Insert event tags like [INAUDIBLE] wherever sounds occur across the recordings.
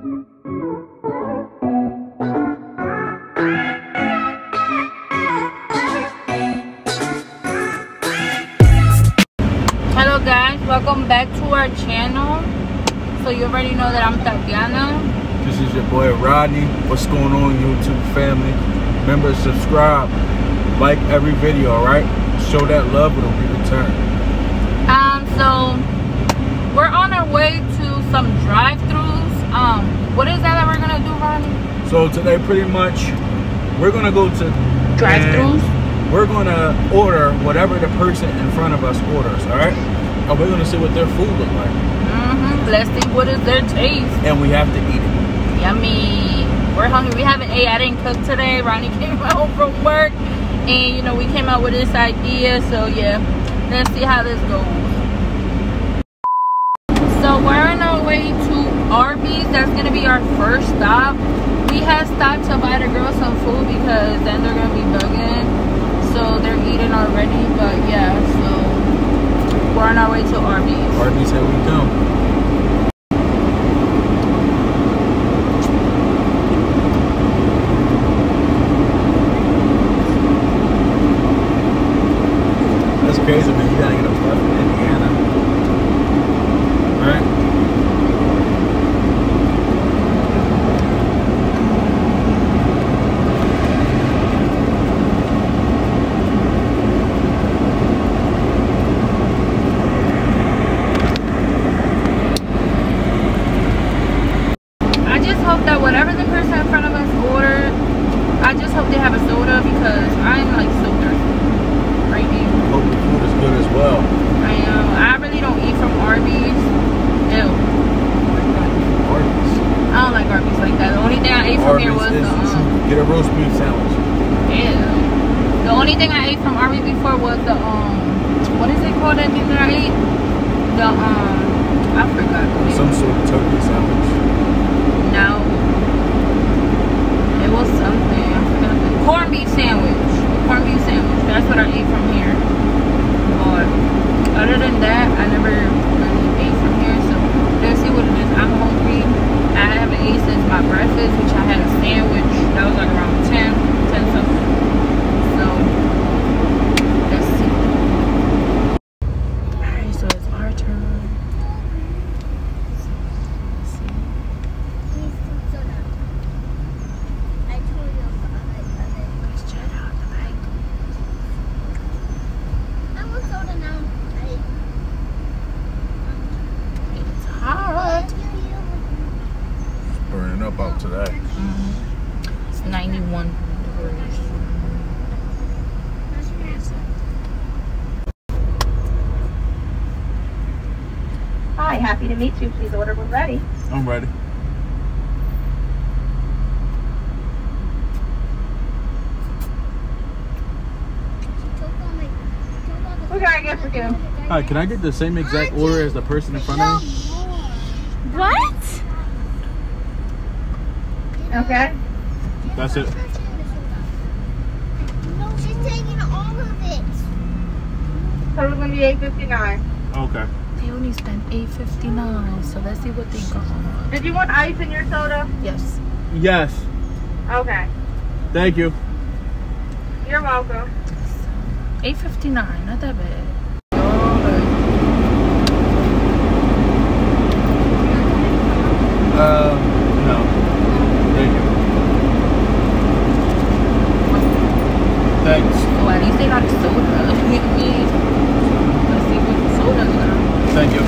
Hello guys, welcome back to our channel. So you already know that I'm Tatiana. This is your boy Rodney. What's going on, YouTube family? Remember, subscribe, like every video, alright? Show that love, it'll be returned. Um, so we're on our way to some drive-throughs. What is that that we're gonna do, Ronnie? So today, pretty much, we're gonna go to Drive-throughs? We're gonna order whatever the person in front of us orders, alright? And we're gonna see what their food look like, Mm-hmm. Let's see what is their taste. and we have to eat it. Yummy. We're hungry. We haven't ate. I didn't cook today. Ronnie [LAUGHS] came home from work, and you know we came out with this idea. So yeah, let's see how this goes. So we're on our way to Arby's. That's gonna be our first stop. We had stopped to buy the girls some food because then they're gonna be bugging. So they're eating already. But yeah, so we're on our way to Arby's. Arby's, here we come. That's crazy, man. You gotta get a buff in Indiana. Right? I just hope that whatever the person in front of us ordered, I just hope they have a soda because I'm like so thirsty right now. Hope the food is good as well. I am. I really don't eat from Arby's. Ew. Arby's. I don't like Arby's like that. The only thing I ate from Arby's here was the um. Get a roast beef sandwich. ew. The only thing I ate from Arby's before was the um, what is it called? That thing that I ate? The um, I forgot. Some sort of turkey sandwich. No. It was something. I forgot the corned beef sandwich. Corned beef sandwich. That's what I eat from here. But other than that, I never really ate from here. So let's see what it is. I'm hungry. I haven't ate since my breakfast, which I had a sandwich. That was like around 10, 10 something. So let's see. Alright, so it's our turn. Let's see. Let's check out the bag. It's hot. It's burning up out today. It's 91 degrees. Hi, happy to meet you. Please order when ready. I'm ready. What can I get for you? Hi, can I get the same exact order as the person in front of me? What? Okay. That's it. No, she's taking all of it. Total's gonna be eight fifty nine. Okay. They only spent 8.59, so let's see what they got. Did you want ice in your soda? Yes. Yes. Okay. Thank you. You're welcome. 8.59, not that bad. Uh, no. Thank you. Thanks. So at least they got a soda. [LAUGHS] Let's see what the soda's got. Thank you.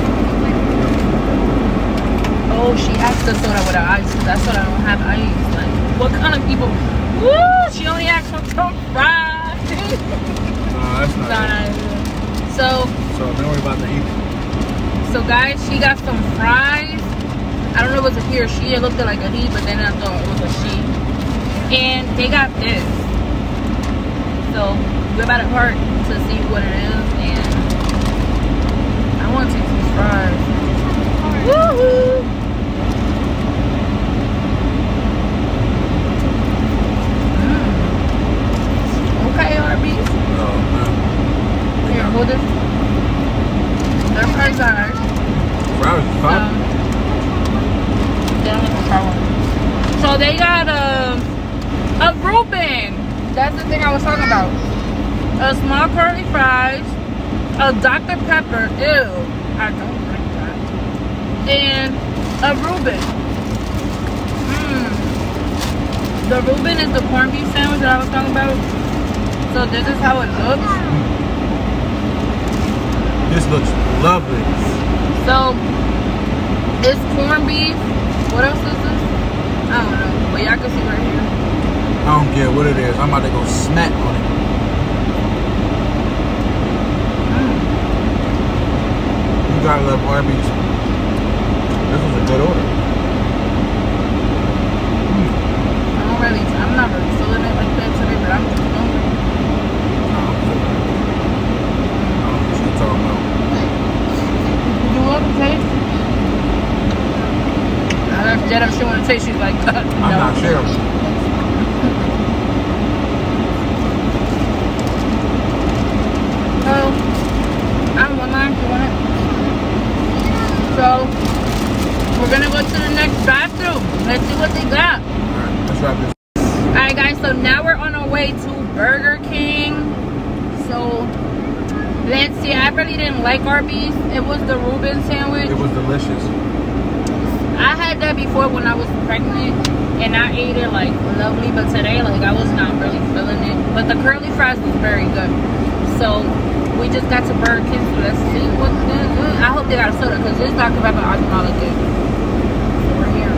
Oh, she asked the soda with her ice. 'cause That's what I don't have ice. Like, what kind of people? Woo! She only asked for some fries. Uh, that's not so, So now we're about to eat. so guys, she got some fries. I don't know if it was a he or she. It looked like a he, but then I thought it was a she. And they got this. So we're about to part to see what it is, I want to take these fries. Woohoo! Mm. Okay, Arby's. Oh, no. Here, hold it. Their fries are. Fries, Um, pop. they don't even try one. So they got a a Reuben. That's the thing I was talking about. A small curly fries, a Dr. Pepper. Ew, I don't like that. And a Reuben. Mmm. The Reuben is the corned beef sandwich that I was talking about. So this is how it looks. This looks lovely. So it's corned beef. What else is this? I don't know, but y'all can see right here. I don't care what it is. I'm about to go smack on it. Gotta love Arby's. This was a good order. I don't really, I'm not really feeling it like that today, but I'm just hungry. Nah, I'm feeling it. I don't know what you're talking about. You want to taste? I asked Jen if she want to taste. She's like, no. I'm not sure. So, I don't want mine. You want it? So, we're gonna go to the next drive-through. Let's see what they got. Alright, let's wrap this. Alright guys, so now we're on our way to Burger King. So let's see. I really didn't like Arby's. It was the Reuben sandwich. It was delicious. I had that before when I was pregnant and I ate it like lovely, but today like I was not really feeling it. But the curly fries was very good. So we just got to Burger King, so let's see what I hope they got a soda because this Dr. Pepper I do not look good. So we're here.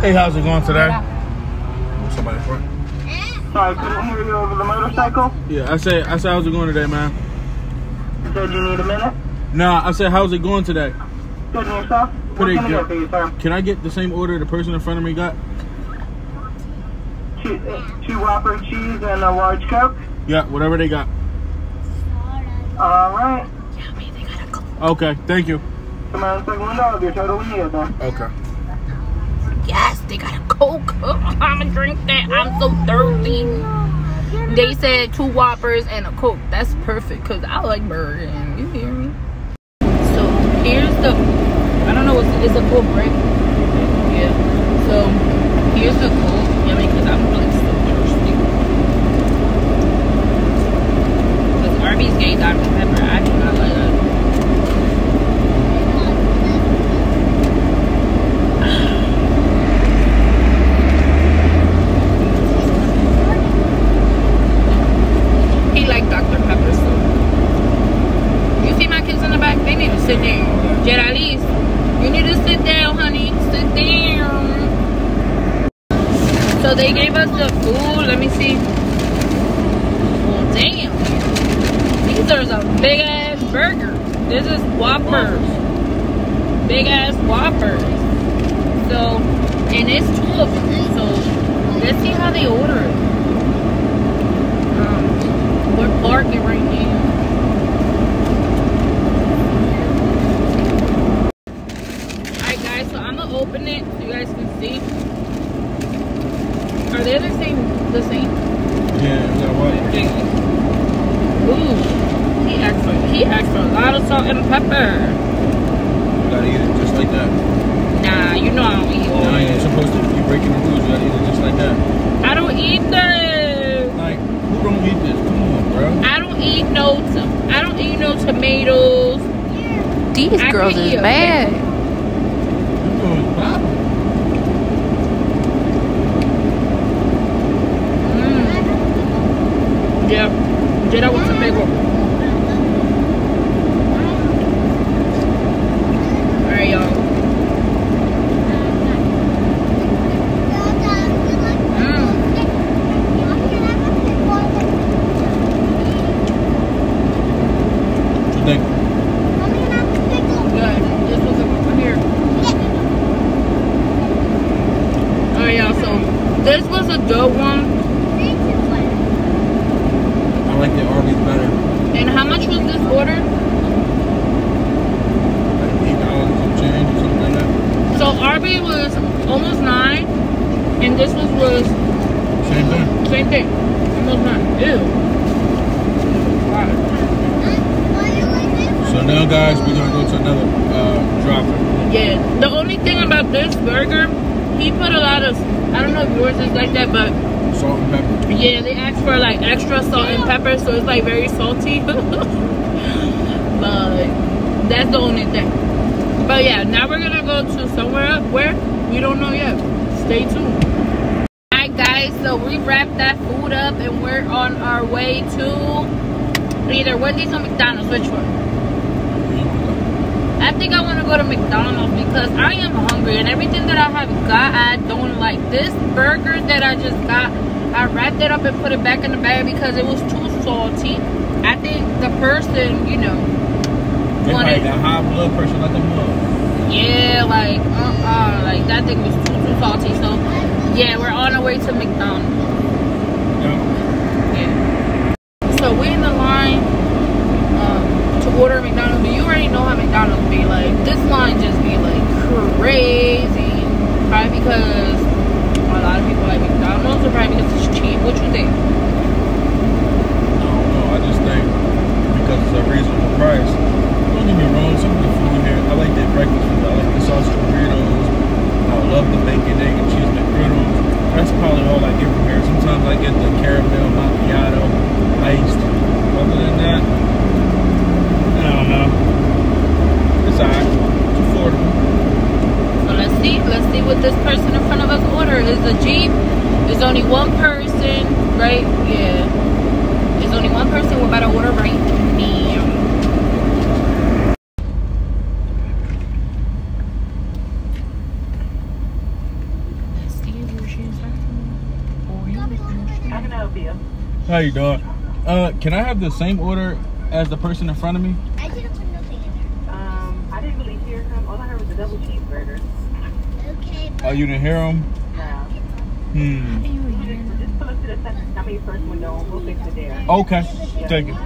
Hey, how's it going today? Somebody in front. Sorry, couldn't hear you over the motorcycle. Yeah, I said, I said, how's it going today, man? You said you need a minute. Nah, I said, how's it going today? Good and yourself? Pretty what can I good. get you. Can I get the same order the person in front of me got? Two, uh, two Whopper cheese and a large Coke. Yeah, whatever they got. All right. Okay, thank you. Come on, second window of your total we need then. Okay. Yes, they got a Coke. [LAUGHS] I'ma drink that. I'm so thirsty. They said two Whoppers and a Coke. That's perfect because I like Burger You hear me? So here's the. I don't know. It's, it's a cool break. Yeah. So here's the Coke. Yeah, because I'm really so thirsty. Because Arby's gave Dr Pepper. I do not like that. He like Dr. Pepper so. You see my kids in the back? They need to sit down. Jeralis, you need to sit down, honey. Sit down. So they gave us the food. Let me see. Well, damn. These are some big ass burgers. This is Whoppers. Big ass Whoppers. So, and it's two of them. So, let's see how they order it. Um, we're parking right now. Alright guys, so I'm gonna open it so you guys can see. Are they the same the same? Yeah, is that what? Ooh. He asked for he asked for a lot of salt and pepper. You gotta eat it just like that. Nah, you know I don't eat Nah, you're supposed to, you breaking the rules, you gotta eat it just like that. I don't eat that. Like, who don't eat this? Come on, bro. I don't eat no I don't eat no tomatoes. These I girls can is eat a bad. You doing pop? Mm. Yeah. Did I want some bagel? Alright y'all. Mm. What you think? Good. This was over here. Alright y'all, so this was a good one. I like the Arby's better. And how much was this order? Like eight dollars and change or something like that. So Arby was almost nine, and this was was Same thing. same thing, almost nine. Ew. Wow. So now, guys, we're gonna go to another uh, drop. Yeah. The only thing about this burger, he put a lot of. I don't know if yours is like that, but Salt and pepper. yeah, they asked for like extra salt and pepper, so it's like very salty. [LAUGHS] but that's the only thing. But yeah, now we're gonna go to somewhere up where we don't know yet. Stay tuned. So we wrapped that food up and we're on our way to either Wendy's or McDonald's. Which one? I think I want to go to McDonald's because I am hungry and everything that I have got I don't like. This burger that I just got, I wrapped it up and put it back in the bag because it was too salty. I think the person, you know, They wanted like that high blood pressure like a mug. yeah, like uh-uh, like that thing was too too salty. So yeah, we're on our way to McDonald's. Yeah. Yeah. So we in the line um, to order McDonald's, but you already know how McDonald's be like. This line just be like crazy. Probably because a lot of people like McDonald's, or probably because it's cheap. What you think? I don't know. I just think because it's a reasonable price. Don't get me wrong. Some of the food here, I like their breakfast food. I like the sausage burritos. I love the bacon, egg, and cheese McGriddles. That's probably all I get from here. Sometimes I get the caramel macchiato iced. Other than that, I don't know. It's alright. It's affordable. So let's see. Let's see what this person in front of us ordered. Is a Jeep. There's only one person, right? Yeah. There's only one person. We're about to order right now. Let's see who she's I can help you. How you doing? Uh, can I have the same order as the person in front of me? I didn't put nothing in Um, I didn't really hear him. All I heard was a double cheeseburger. there. Okay. Oh, you didn't hear him? Now, Hmm. just pull up to the second, I mean, first window. and We'll fix it there. Okay. Thank you.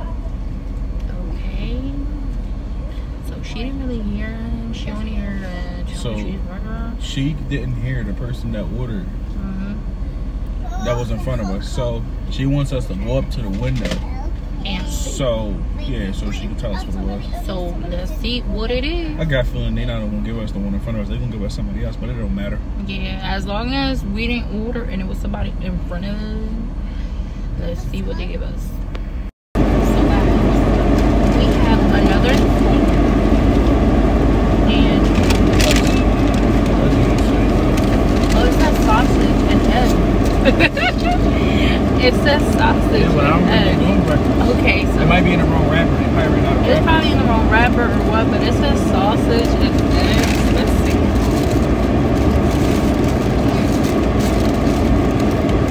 Okay. So she didn't really hear him. She only heard uh, double So- cheeseburger. She didn't hear the person that ordered Mhm. That was in front of us. So she wants us to go up to the window. And So yeah, so she can tell us what it was. so let's see what it is. I got a feeling they not gonna give us the one in front of us. They gonna give us somebody else, but it don't matter. Yeah, as long as we didn't order and it was somebody in front of us, let's see what they give us. So guys, we have another and oh, it says sausage and egg. It says sausage Yeah, but I don't think they're doing breakfast. Okay, so It might be in the wrong wrapper. Probably ran out of It's wrapper. probably in the wrong wrapper or what, but it says sausage and eggs. Let's see.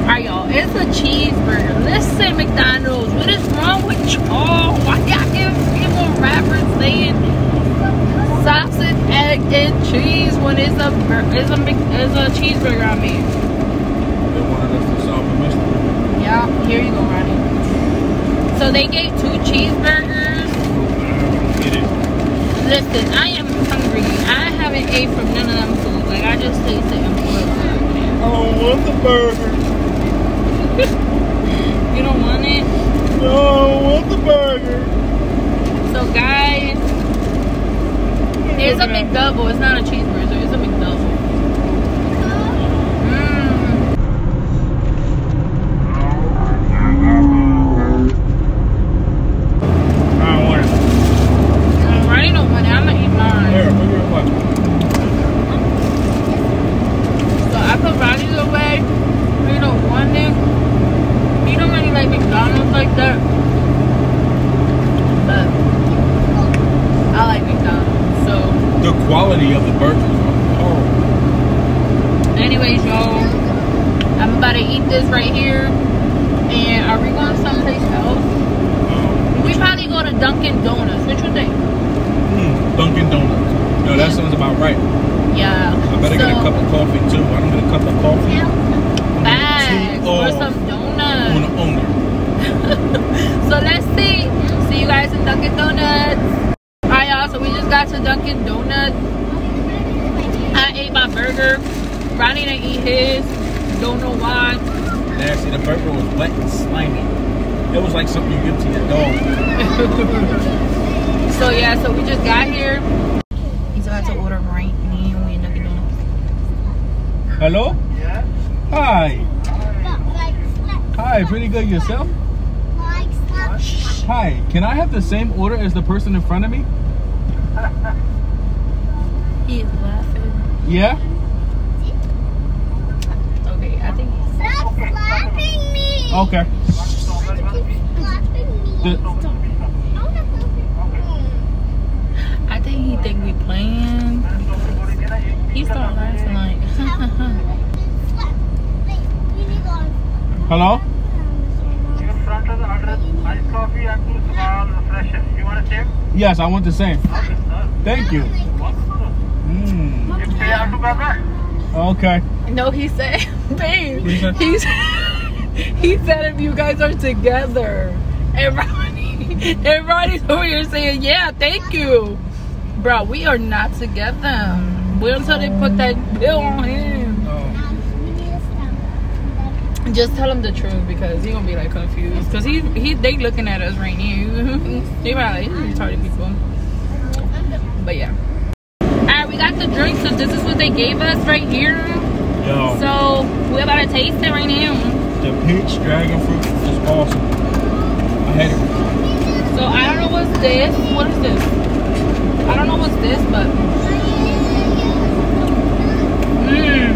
Alright, y'all. It's a cheeseburger. Listen, McDonald's, what is wrong with y'all? Why y'all give people wrappers saying sausage, egg, and cheese when it's a it's a it's a cheeseburger? I mean, They wanted us to solve the mystery. Yeah. Here you go, Ronnie. So they gave two cheeseburgers. Get it. Listen, I am hungry. I haven't ate from none of them foods. Like I just tasted them I don't want the burger. [LAUGHS] You don't want it? No, I don't want the burger. So guys, it's a McDouble. It's not a cheeseburger. It's a McDouble. Mmm. I don't want it. Ronnie don't want it. I'm gonna eat mine. Here, put your what? So I put Ronnie's away. He don't want it. He don't really like McDonald's. But I like McDonald's. So The quality of the burgers are horrible. anyways, y'all, I'm about to eat this right here. And are we going someplace else? Um, We probably go to Dunkin' Donuts. What you think? mm, Dunkin' Donuts. No, that sounds about right. Yeah. I better get a cup of coffee too. I don't get a cup of coffee. Bags or some On donuts. the owner. [LAUGHS] So let's see. See you guys in Dunkin' Donuts. Alright, y'all. So we just got to Dunkin' Donuts. I ate my burger. Ronnie didn't eat his. Don't know why. Nasty. The burger was wet and slimy. It was like something you give to your dog. [LAUGHS] So yeah, so we just got here. He's about to order right now. We Hello? Yes. Hi. But like slap, Hi, pretty good yourself? Like slap. Hi, can I have the same order as the person in front of me? [LAUGHS] He's laughing. Yeah? Okay, I think he's Stop slapping me. Okay. Stop slapping me. The- I wanna help I think he think we playing. He started laughing like you. Slap. Wait, you need to go. Hello? In front of the address, iced coffee and two small refreshers. You want to save? Yes, I want the same. Okay. Thank you. Mm. You stay all together? Okay. No, he said, [LAUGHS] babe. He said- He's [LAUGHS] he said if you guys are together, and Ronnie, and Ronnie's over here saying, yeah, thank you, bro. We are not together. Wait until they put that bill on him. Oh. Um, you need to stop. Just tell him the truth because he gonna be like confused. Cause he he they looking at us right now. [LAUGHS] they probably like retarded people. But yeah. Alright, we got the drink, so this is what they gave us right here. Yo, So we're about to taste it right now. the peach dragon fruit is awesome. I had it. So I don't know what's this. What is this? I don't know what's this, but mmm.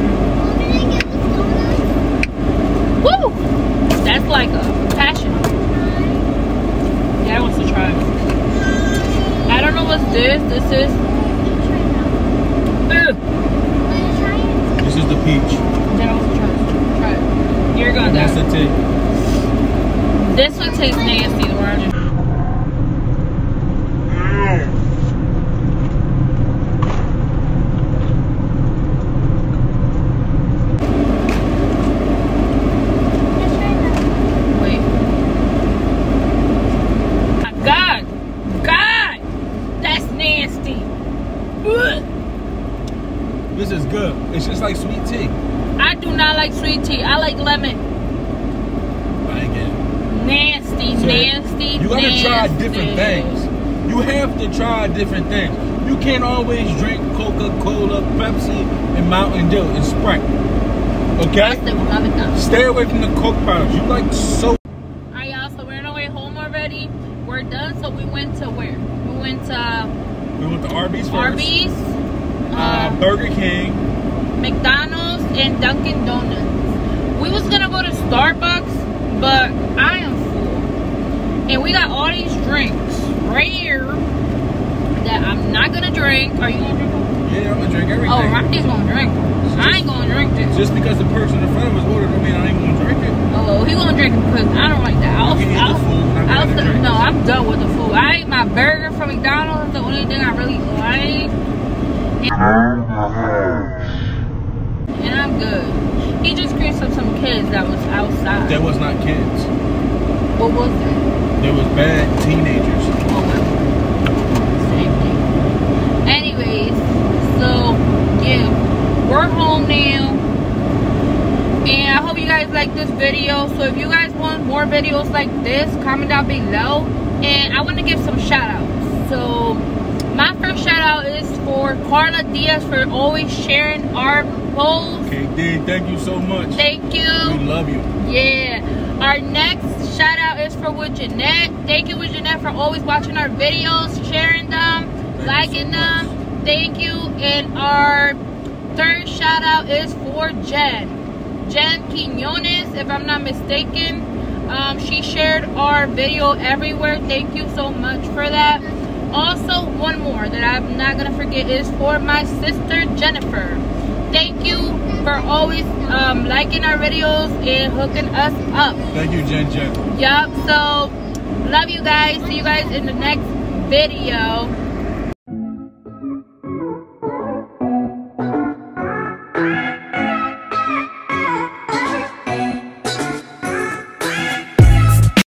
Woo! That's like a passion. Yeah, I want to try it. I don't know what's this. This is. Ugh. This is the peach. Then I want to try it. Try it. You're gonna And that's the die. tea. This one tastes nasty. The orange. Wait. God, God, that's nasty. Ugh. This is good. It's just like sweet tea. I do not like sweet tea. I like lemon. I get it. Nasty, So, nasty. You gotta try different things. You have to try different things. You can't always drink Coca-Cola, Pepsi, and Mountain Dew and Sprite. Okay? stick with my McDonald's. Stay away from the Coke powders. You like so Alright, y'all. So we're on our way home already. We're done. So we went to where? We went to we went to Arby's first. Arby's, Uh, um, Burger King. McDonald's, and Dunkin' Donuts. We was gonna go to Starbucks, but I am full. And we got all these drinks right here that I'm not gonna drink. Are you gonna drink? Yeah, I'm gonna drink everything. Oh, Ronnie's gonna drink. I ain't gonna drink this. Just because the person in front of us ordered, don't mean I ain't gonna drink it. Oh, he gonna drink it because I don't like that. I'll, I'll, and I'll, drink. no, I'm done with the food. I ate my burger from McDonald's. The only thing I really like. And I'm good. He just greased up some kids that was outside. That was not kids. What was that? There was bad teenagers. Oh, well. Same thing. Anyways, so yeah, we're home now. And I hope you guys like this video. So if you guys want more videos like this, comment down below. And I want to give some shout outs. So my first shout out is for Carla Diaz for always sharing our posts. Okay, D, thank you so much. Thank you. We love you. Yeah. Our next shout out is for with Jeanette. Thank you with Jeanette for always watching our videos, sharing them, you liking so them. Thank you. And our third shout out is for Jen. Jen Quinones, if I'm not mistaken. Um, she shared our video everywhere. Thank you so much for that. Also, one more that I'm not gonna forget is for my sister Jennifer. Thank you for always um, liking our videos and hooking us up. Thank you, Jen Jen. Yup. So, love you guys. See you guys in the next video.